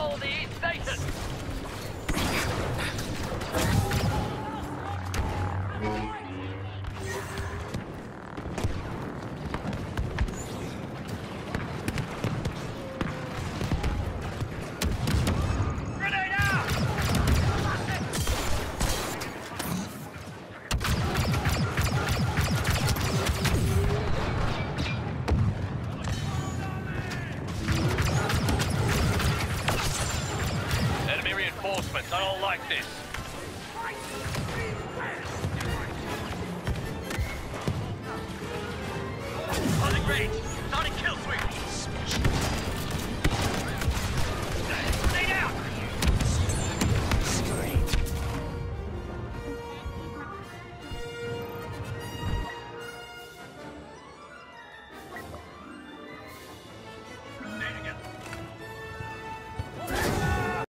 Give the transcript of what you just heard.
control the reinforcements. I don't like this. Closing range.